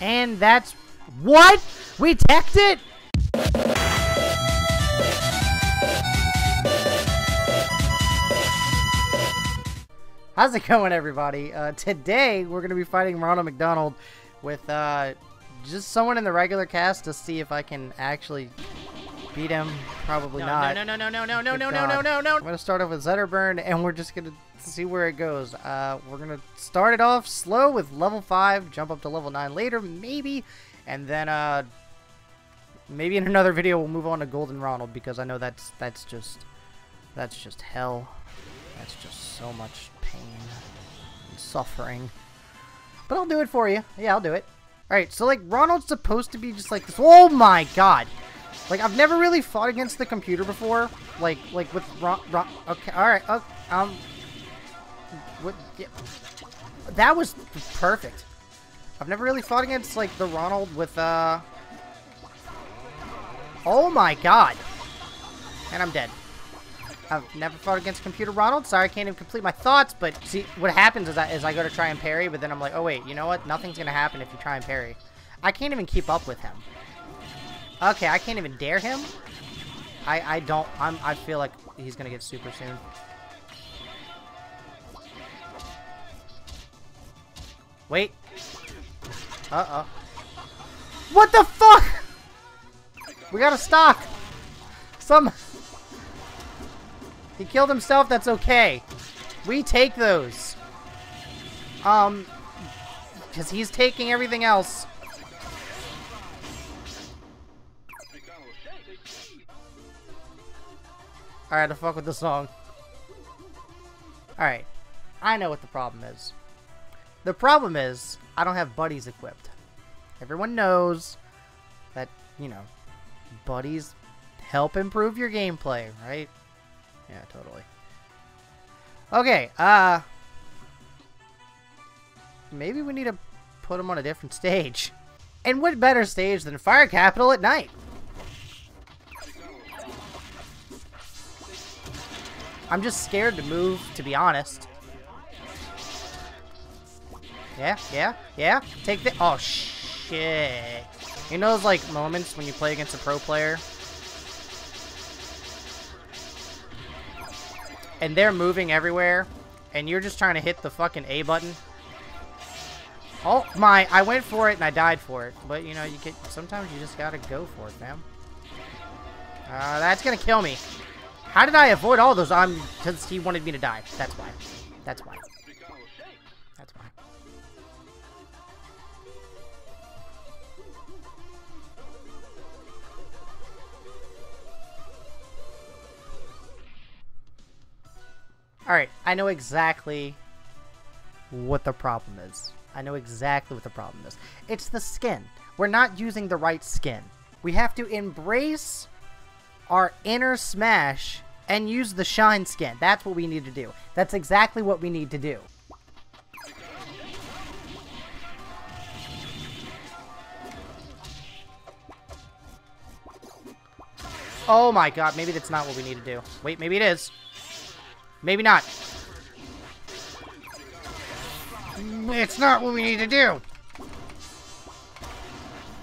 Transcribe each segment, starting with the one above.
And that's... What? We teched it? How's it going, everybody? Uh, today, we're going to be fighting Ronald McDonald with uh, just someone in the regular cast to see if I can actually beat him. Probably No, not. no, no, no, no, no, no, Good no, no, no, God. no, no. I'm gonna start off with Zetterburn, and we're just gonna see where it goes. Uh, we're gonna start it off slow with level five, jump up to level nine later, maybe, and then uh, maybe in another video we'll move on to Golden Ronald because I know that's that's just that's just hell. That's just so much pain and suffering. But I'll do it for you. Yeah, I'll do it. Alright, so like Ronald's supposed to be just like this. Oh my god! Like I've never really fought against the computer before. Like like with Ron. Ron okay, alright. Oh, um. What? Yeah, that was perfect. I've never really fought against like the Ronald with uh. Oh my god! And I'm dead. I've never fought against computer Ronald. Sorry, I can't even complete my thoughts. But see, what happens is I, is I go to try and parry, but then I'm like, oh wait, you know what? Nothing's gonna happen if you try and parry. I can't even keep up with him. Okay, I can't even dare him. I I don't. I'm. I feel like he's gonna get super soon. Wait. Uh oh. What the fuck? We got to stock. Some. He killed himself, that's okay. We take those. Um, because he's taking everything else. Alright, to fuck with the song. Alright, I know what the problem is. The problem is, I don't have buddies equipped. Everyone knows that, you know, buddies help improve your gameplay, right? Yeah, totally. Okay, uh... Maybe we need to put him on a different stage. And what better stage than Fire Capital at night? I'm just scared to move, to be honest. Yeah, yeah, yeah. Take the- Oh, shit. You know those, like, moments when you play against a pro player? and they're moving everywhere, and you're just trying to hit the fucking A button. Oh my, I went for it and I died for it. But you know, you get sometimes you just gotta go for it, man. Uh, that's gonna kill me. How did I avoid all those? I'm because he wanted me to die. That's why. That's why. Alright, I know exactly what the problem is. I know exactly what the problem is. It's the skin. We're not using the right skin. We have to embrace our inner smash and use the shine skin. That's what we need to do. That's exactly what we need to do. Oh my god, maybe that's not what we need to do. Wait, maybe it is. Maybe not. It's not what we need to do.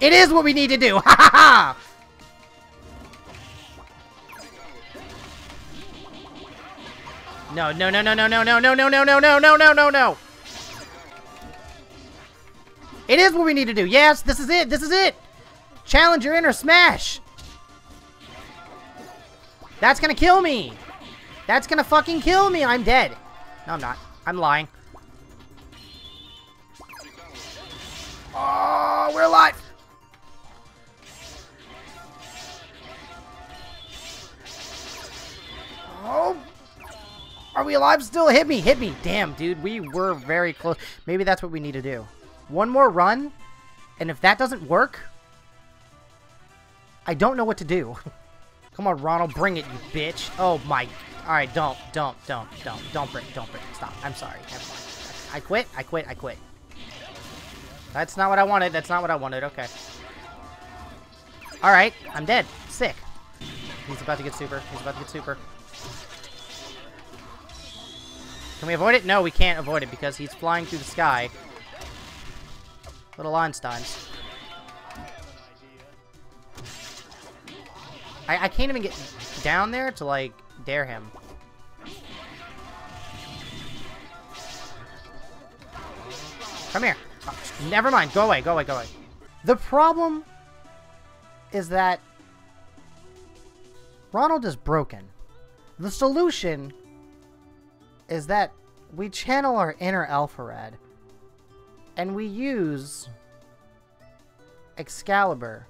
It is what we need to do. Ha ha ha! No, no, no, no, no, no, no, no, no, no, no, no, no, no, no, no. It is what we need to do. Yes, this is it. This is it. Challenge your inner smash. That's gonna kill me. That's gonna fucking kill me. I'm dead. No, I'm not. I'm lying. Oh, we're alive. Oh. Are we alive still? Hit me. Hit me. Damn, dude. We were very close. Maybe that's what we need to do. One more run. And if that doesn't work, I don't know what to do. Come on, Ronald. Bring it, you bitch. Oh, my. All right, don't, don't, don't, don't, don't break, don't break. Stop. I'm sorry. Never mind. I quit. I quit. I quit. That's not what I wanted. That's not what I wanted. Okay. All right. I'm dead. Sick. He's about to get super. He's about to get super. Can we avoid it? No, we can't avoid it because he's flying through the sky. Little Einsteins. I, I can't even get down there to, like, dare him. Come here. Oh, never mind. Go away. Go away. Go away. The problem is that Ronald is broken. The solution is that we channel our inner Alpharad and we use Excalibur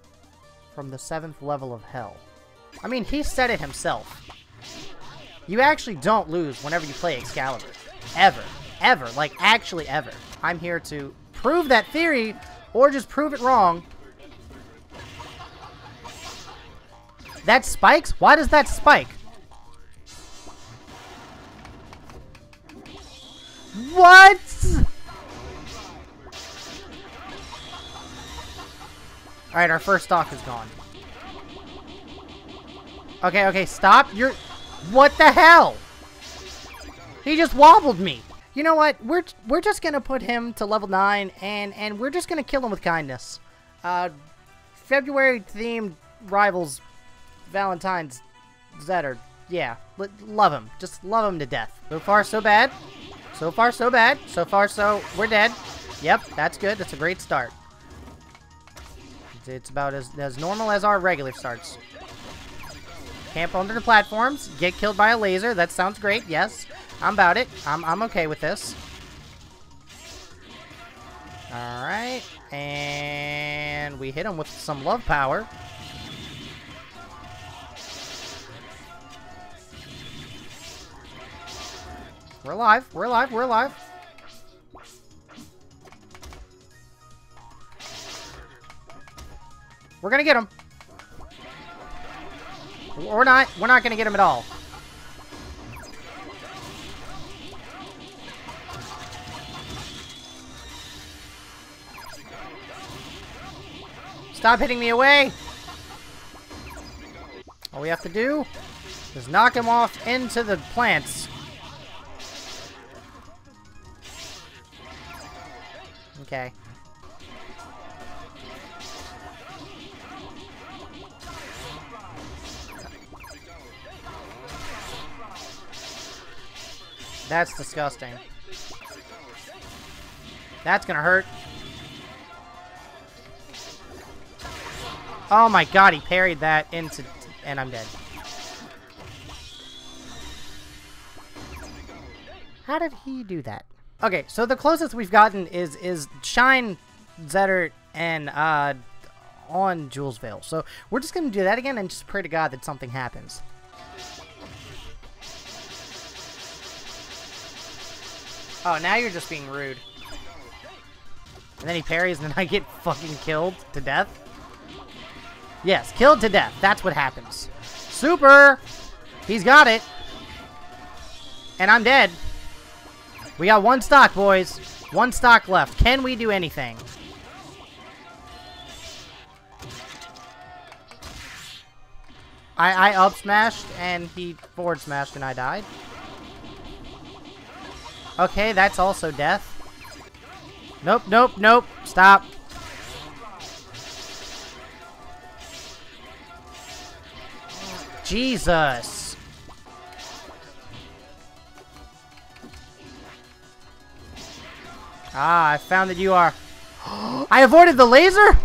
from the seventh level of hell. I mean, he said it himself. You actually don't lose whenever you play Excalibur. Ever. Ever. Like, actually ever. I'm here to prove that theory, or just prove it wrong. That spikes? Why does that spike? What? Alright, our first stock is gone. Okay, okay, stop. You're... What the hell? He just wobbled me. You know what? We're we're just gonna put him to level nine, and and we're just gonna kill him with kindness. Uh, February themed rivals, Valentine's, Zetter. Yeah, love him. Just love him to death. So far, so bad. So far, so bad. So far, so we're dead. Yep, that's good. That's a great start. It's about as as normal as our regular starts. Camp under the platforms. Get killed by a laser. That sounds great. Yes. I'm about it. I'm, I'm okay with this. Alright. And we hit him with some love power. We're alive. We're alive. We're alive. We're gonna get him. We're not. We're not gonna get him at all. Stop hitting me away! All we have to do is knock him off into the plants. Okay. That's disgusting. That's gonna hurt. Oh my god, he parried that into... And I'm dead. How did he do that? Okay, so the closest we've gotten is is Shine, Zetter, and uh, on Julesvale. So we're just going to do that again and just pray to God that something happens. Oh, now you're just being rude. And then he parries and then I get fucking killed to death. Yes, killed to death. That's what happens. Super! He's got it. And I'm dead. We got one stock, boys. One stock left. Can we do anything? I, I up smashed and he forward smashed and I died. Okay, that's also death. Nope, nope, nope. Stop. Jesus. Ah, I found that you are... I avoided the laser?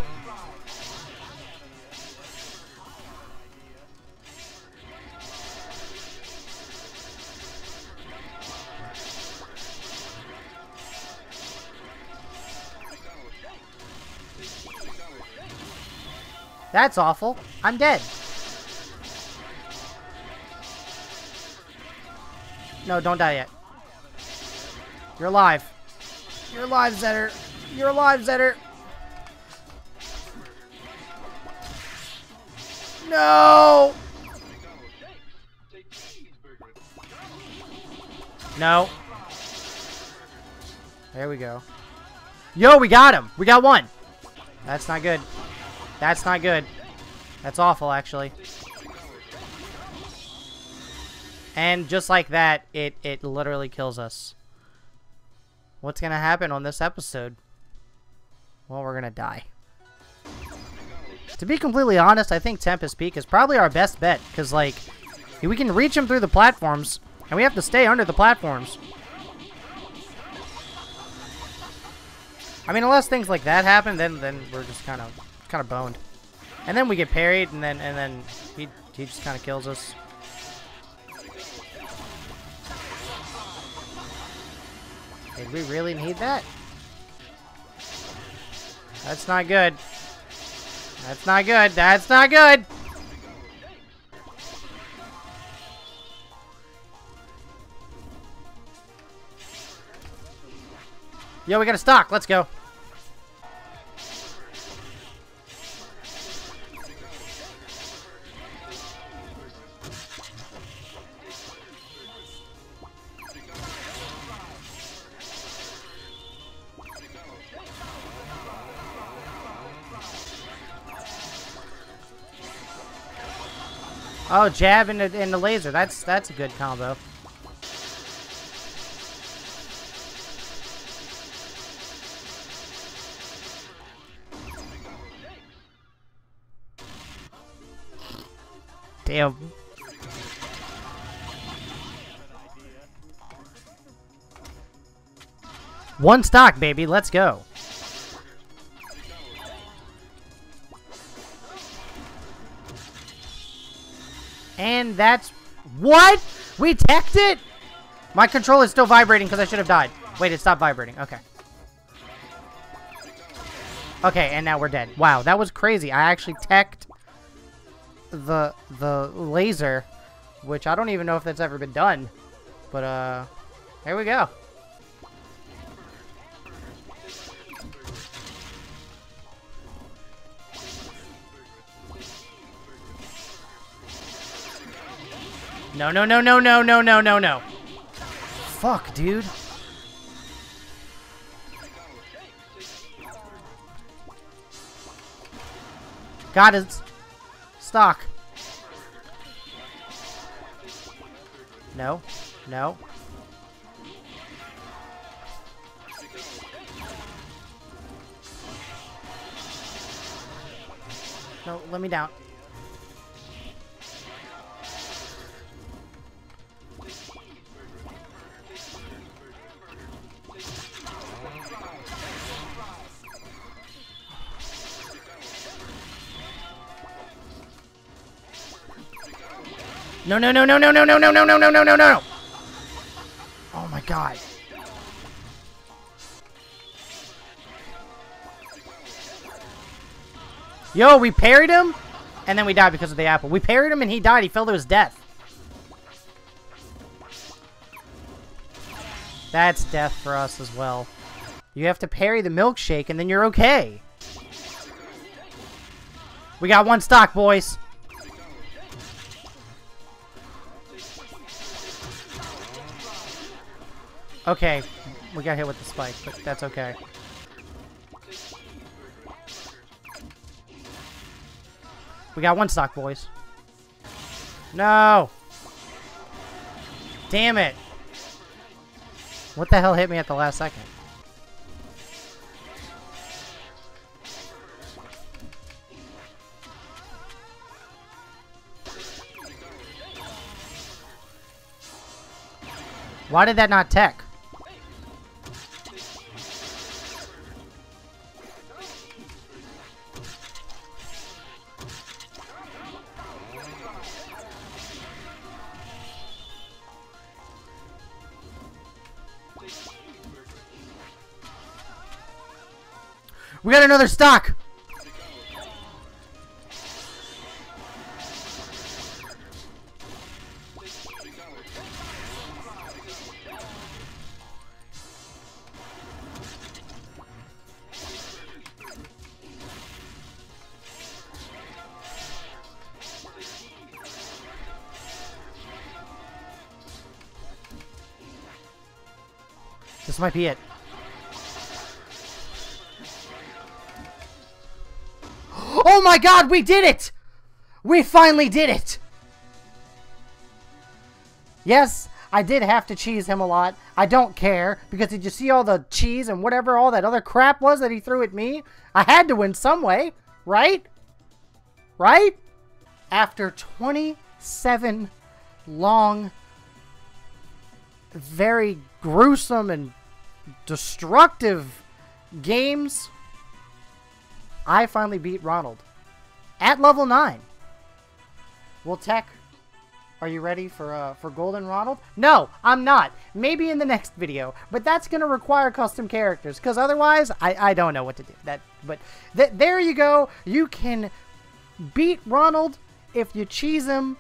That's awful. I'm dead. No, don't die yet. You're alive. You're alive, Zetter. You're alive, Zetter. No! No. There we go. Yo, we got him. We got one. That's not good. That's not good. That's awful, actually. And just like that, it, it literally kills us. What's going to happen on this episode? well, we're gonna die. To be completely honest, I think Tempest Peak is probably our best bet, because, like, we can reach him through the platforms, and we have to stay under the platforms. I mean, unless things like that happen, then then we're just kind of kind of boned. And then we get parried, and then and then he he just kind of kills us. Did we really need that? That's not good. That's not good. That's not good. Yo, we got a stock. Let's go. Oh, jab and the, and the laser. That's that's a good combo. Damn. One stock, baby. Let's go. That's... What? We teched it? My control is still vibrating because I should have died. Wait, it stopped vibrating. Okay. Okay, and now we're dead. Wow, that was crazy. I actually teched the the laser, which I don't even know if that's ever been done. But, uh, here we go. No, no, no, no, no, no, no, no, no. Fuck, dude. Got it. Stock. No. No. No, let me down. No, no, no, no, no, no, no, no, no, no, no, no, no, no. Oh my god. Yo, we parried him, and then we died because of the apple. We parried him, and he died. He fell to his death. That's death for us as well. You have to parry the milkshake, and then you're okay. We got one stock, boys. Okay, we got hit with the spike, but that's okay. We got one stock, boys. No! Damn it! What the hell hit me at the last second? Why did that not tech? Got another stock! This might be it. Oh my god, we did it! We finally did it! Yes, I did have to cheese him a lot. I don't care because did you see all the cheese and whatever all that other crap was that he threw at me? I had to win some way, right? Right? After 27 long, very gruesome and destructive games, I finally beat Ronald at level 9. Well, Tech, are you ready for uh, for Golden Ronald? No, I'm not. Maybe in the next video, but that's gonna require custom characters, because otherwise, I, I don't know what to do. That, but th there you go. You can beat Ronald if you cheese him,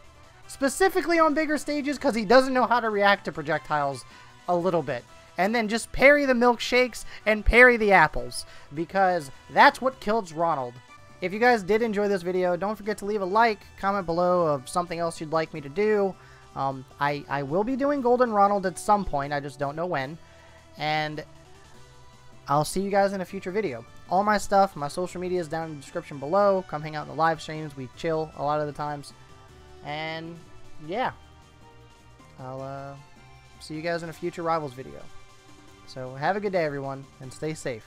specifically on bigger stages, because he doesn't know how to react to projectiles a little bit. And then just parry the milkshakes and parry the apples, because that's what kills Ronald. If you guys did enjoy this video, don't forget to leave a like, comment below of something else you'd like me to do. Um, I, I will be doing Golden Ronald at some point, I just don't know when. And I'll see you guys in a future video. All my stuff, my social media is down in the description below. Come hang out in the live streams. We chill a lot of the times. And yeah, I'll uh, see you guys in a future Rivals video. So have a good day, everyone, and stay safe.